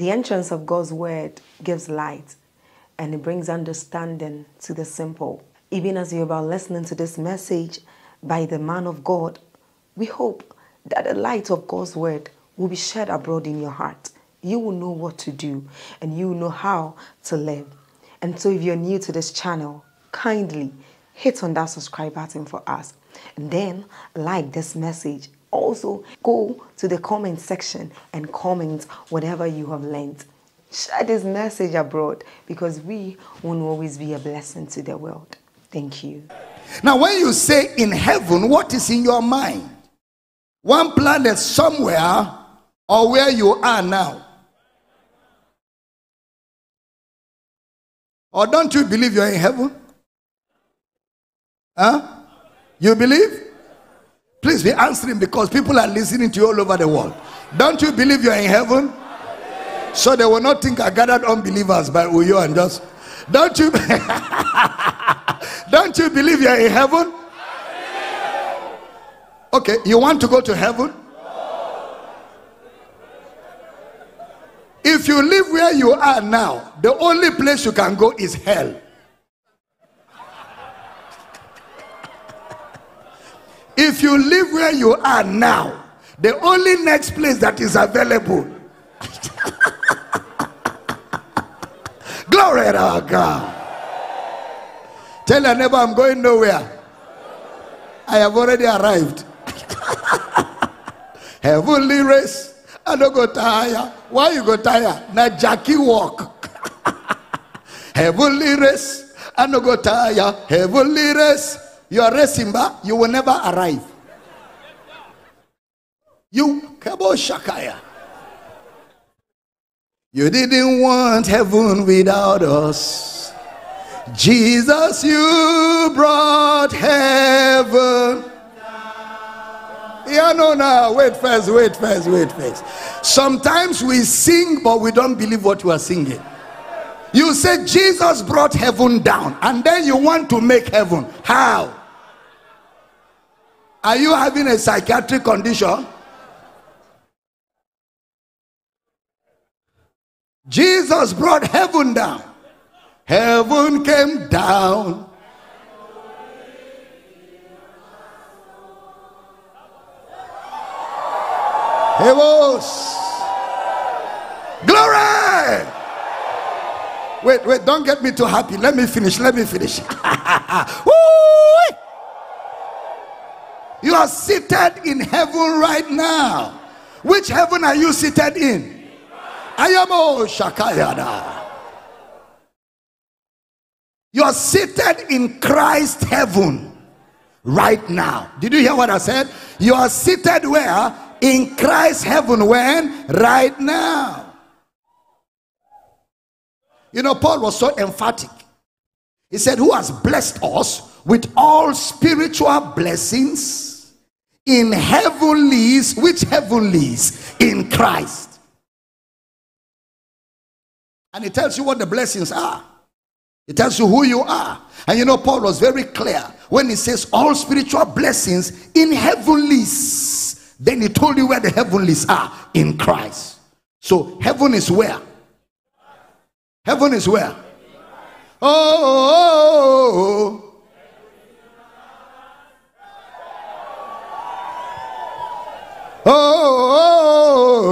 The entrance of God's word gives light and it brings understanding to the simple. Even as you're about listening to this message by the man of God, we hope that the light of God's word will be shed abroad in your heart. You will know what to do and you will know how to live. And so, if you're new to this channel, kindly hit on that subscribe button for us and then like this message. Also, go to the comment section and comment whatever you have learned. Share this message abroad because we want to always be a blessing to the world. Thank you. Now, when you say in heaven, what is in your mind? One planet somewhere or where you are now? Or don't you believe you're in heaven? Huh? You believe? Please be answering because people are listening to you all over the world. Don't you believe you're in heaven? So they will not think I gathered unbelievers by Uyo and just don't you don't you believe you're in heaven? Okay, you want to go to heaven? If you live where you are now, the only place you can go is hell. If you live where you are now, the only next place that is available. Glory to our God. Tell your neighbor, I'm going nowhere. I have already arrived. Heavenly race. I don't go tire. Why you go tire? Na Jackie walk. Heavenly race. I don't go tire. Heavenly race. You are racing, but you will never arrive. You Kabo Shakaya. You didn't want heaven without us. Jesus, you brought heaven. Yeah, no, no. Wait first, wait first, wait first. Sometimes we sing, but we don't believe what we are singing. You say Jesus brought heaven down, and then you want to make heaven. How? Are you having a psychiatric condition? Jesus brought heaven down. Heaven came down. Heavens. Glory. Wait, wait, don't get me too happy. Let me finish. Let me finish. You are seated in heaven right now. Which heaven are you seated in? I am oh Shakayada. You are seated in Christ heaven right now. Did you hear what I said? You are seated where? In Christ heaven when? Right now. You know, Paul was so emphatic. He said, Who has blessed us with all spiritual blessings in heavenlies, which heavenlies? In Christ. And he tells you what the blessings are. It tells you who you are. And you know, Paul was very clear when he says all spiritual blessings in heavenlies. Then he told you where the heavenlies are in Christ. So heaven is where? Heaven is where? Oh, oh, oh, oh, oh. Oh.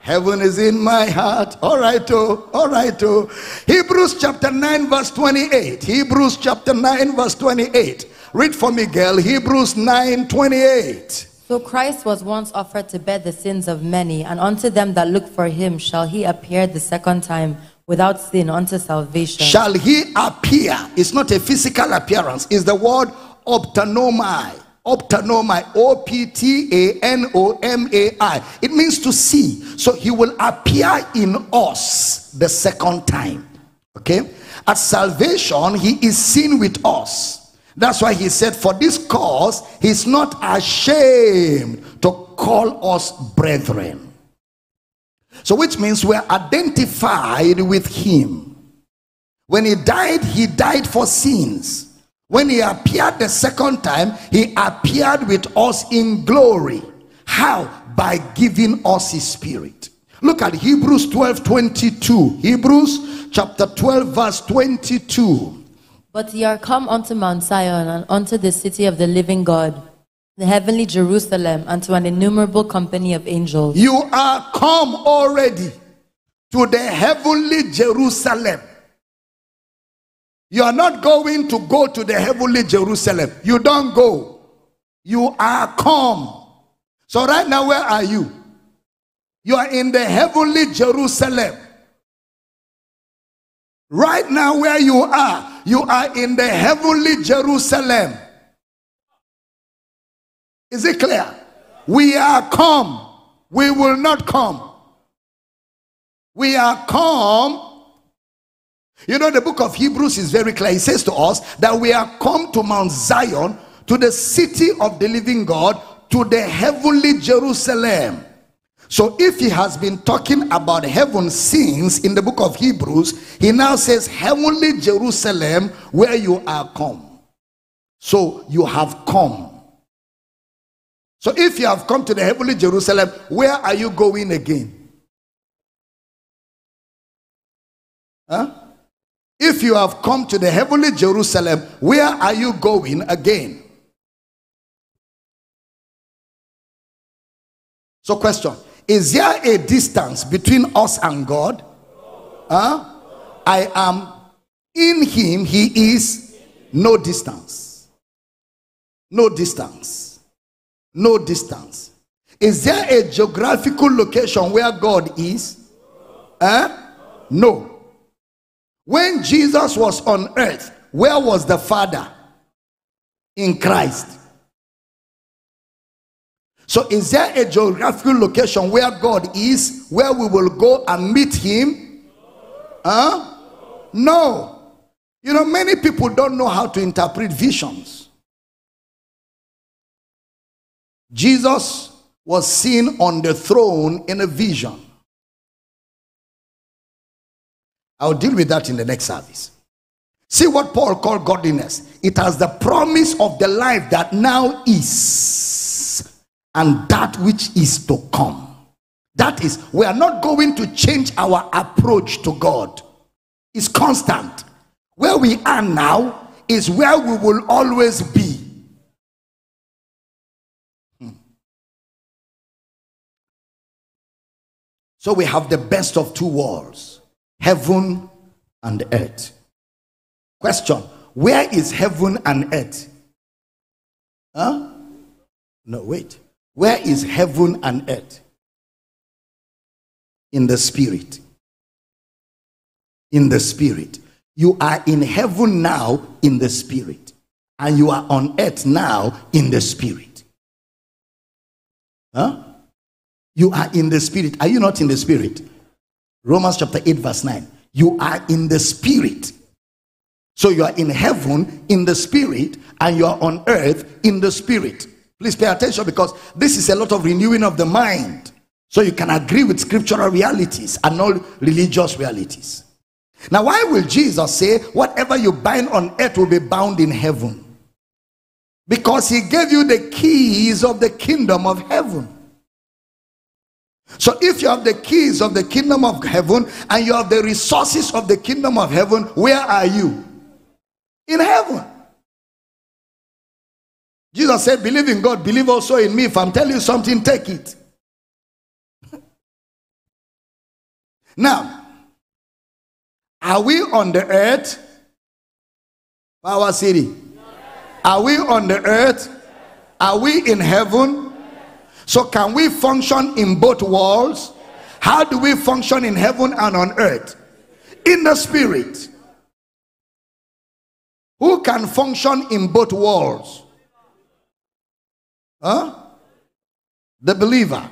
Heaven is in my heart. All right, oh, all right, oh. Hebrews chapter 9, verse 28. Hebrews chapter 9, verse 28. Read for me, girl. Hebrews 9, 28. So Christ was once offered to bear the sins of many, and unto them that look for him shall he appear the second time without sin unto salvation. Shall he appear? It's not a physical appearance, it's the word optanomai. Optanomai, O P T A N O M A I. It means to see. So he will appear in us the second time. Okay? At salvation, he is seen with us. That's why he said, For this cause, he's not ashamed to call us brethren. So, which means we're identified with him. When he died, he died for sins. When he appeared the second time, he appeared with us in glory. How? By giving us his spirit. Look at Hebrews 12 22. Hebrews chapter 12, verse 22. But ye are come unto Mount Zion and unto the city of the living God, the heavenly Jerusalem, and to an innumerable company of angels. You are come already to the heavenly Jerusalem. You are not going to go to the heavenly Jerusalem. You don't go. You are come. So, right now, where are you? You are in the heavenly Jerusalem. Right now, where you are, you are in the heavenly Jerusalem. Is it clear? We are come. We will not come. We are come. You know, the book of Hebrews is very clear. It says to us that we are come to Mount Zion, to the city of the living God, to the heavenly Jerusalem. So if he has been talking about heaven since in the book of Hebrews, he now says heavenly Jerusalem where you are come. So you have come. So if you have come to the heavenly Jerusalem, where are you going again? Huh? If you have come to the heavenly Jerusalem, where are you going again? So question, is there a distance between us and God? Huh? I am in him, he is no distance. No distance. No distance. Is there a geographical location where God is? Huh? No. When Jesus was on earth, where was the Father? In Christ. So, is there a geographical location where God is, where we will go and meet Him? Huh? No. You know, many people don't know how to interpret visions. Jesus was seen on the throne in a vision. I'll deal with that in the next service. See what Paul called godliness. It has the promise of the life that now is and that which is to come. That is, we are not going to change our approach to God. It's constant. Where we are now is where we will always be. Hmm. So we have the best of two worlds heaven and earth. Question Where is heaven and earth? Huh? No, wait. Where is heaven and earth? In the spirit. In the spirit. You are in heaven now in the spirit. And you are on earth now in the spirit. Huh? You are in the spirit. Are you not in the spirit? Romans chapter 8, verse 9. You are in the spirit. So you are in heaven in the spirit, and you are on earth in the spirit. Please pay attention because this is a lot of renewing of the mind. So you can agree with scriptural realities and not religious realities. Now, why will Jesus say, whatever you bind on earth will be bound in heaven? Because he gave you the keys of the kingdom of heaven. So, if you have the keys of the kingdom of heaven and you have the resources of the kingdom of heaven, where are you? In heaven. Jesus said, Believe in God, believe also in me. If I'm telling you something, take it. now, are we on the earth? Power City. Are we on the earth? Are we in heaven? So, can we function in both worlds? How do we function in heaven and on earth? In the spirit. Who can function in both worlds? Huh? The believer.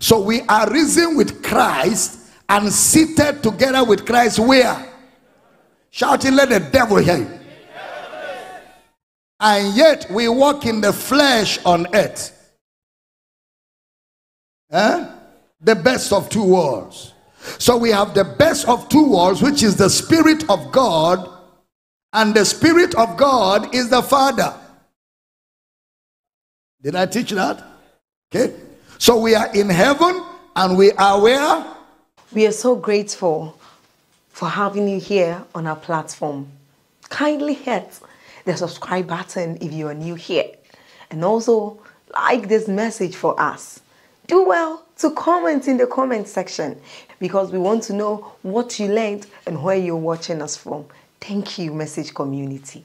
So we are risen with Christ and seated together with Christ where? Shouting, let the devil hear you. And yet we walk in the flesh on earth. Huh? The best of two worlds. So we have the best of two worlds, which is the Spirit of God, and the Spirit of God is the Father. Did I teach that? Okay. So we are in heaven And we are where? We are so grateful for having you here on our platform. Kindly hit the subscribe button if you are new here. And also like this message for us. Do well to comment in the comment section because we want to know what you learned and where you're watching us from. Thank you, message community.